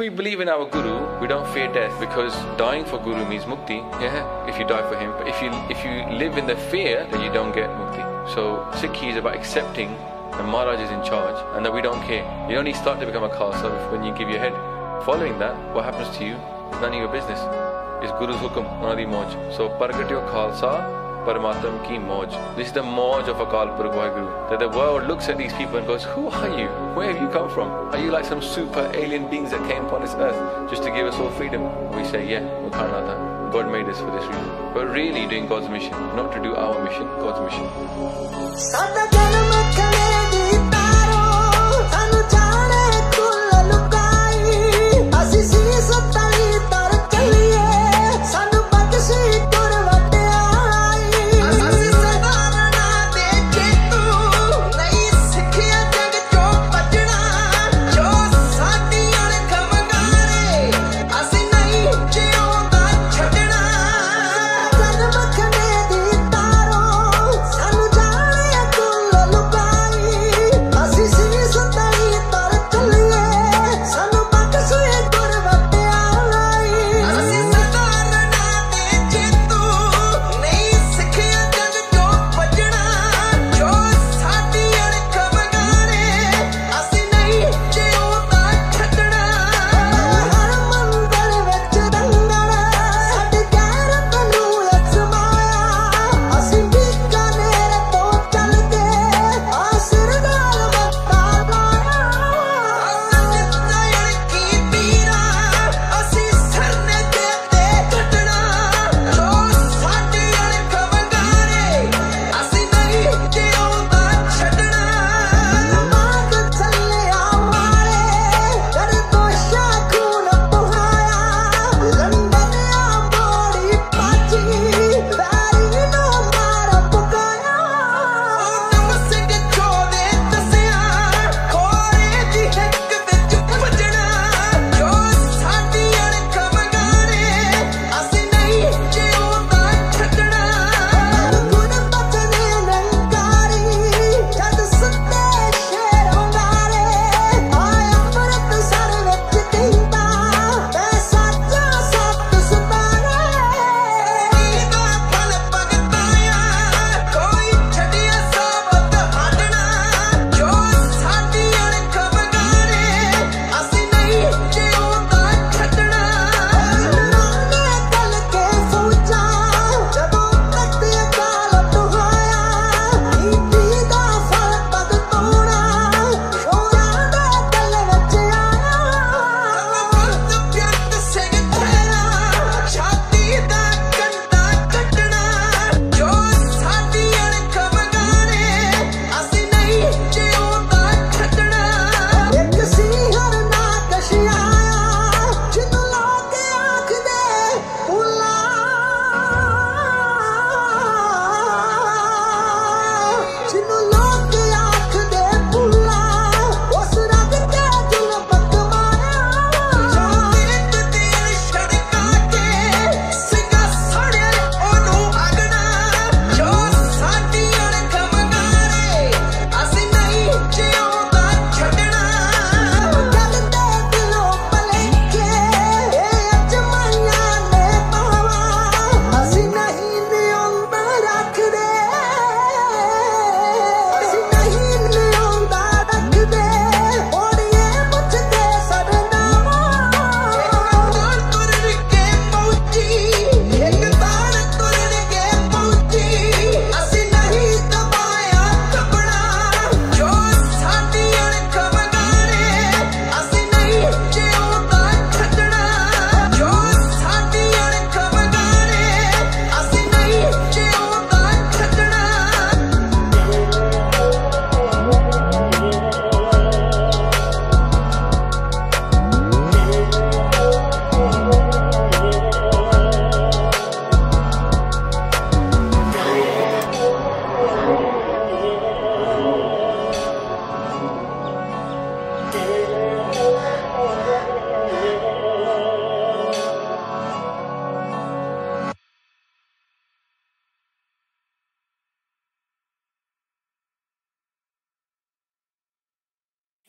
we believe in our Guru, we don't fear death because dying for Guru means mukti. Yeah, if you die for him. But if you if you live in the fear, then you don't get mukti. So Sikhi is about accepting that Maharaj is in charge and that we don't care. You only start to become a Khalsa when you give your head. Following that, what happens to you none of your business. It's Guru's hukum, the moj. So Pargatyo Khalsa, Paramatam ki moj. This is the moj of Akal Purukh Waheguru. That the world looks at these people and goes, Who are you? Where have you come from? Are you like some super alien beings that came upon this earth just to give us all freedom? We say, Yeah, Mukhanata. God made us for this reason. But really doing God's mission, not to do our mission, God's mission.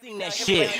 That shit.